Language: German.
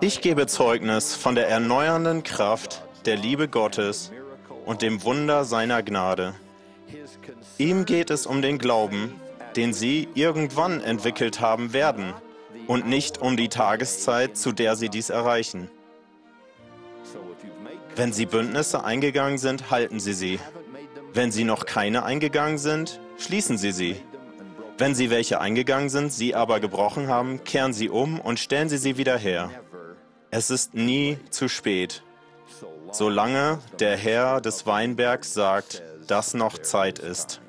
Ich gebe Zeugnis von der erneuernden Kraft der Liebe Gottes und dem Wunder seiner Gnade. Ihm geht es um den Glauben, den Sie irgendwann entwickelt haben werden und nicht um die Tageszeit, zu der Sie dies erreichen. Wenn Sie Bündnisse eingegangen sind, halten Sie sie. Wenn Sie noch keine eingegangen sind, schließen Sie sie. Wenn Sie welche eingegangen sind, sie aber gebrochen haben, kehren Sie um und stellen Sie sie wieder her. Es ist nie zu spät, solange der Herr des Weinbergs sagt, dass noch Zeit ist.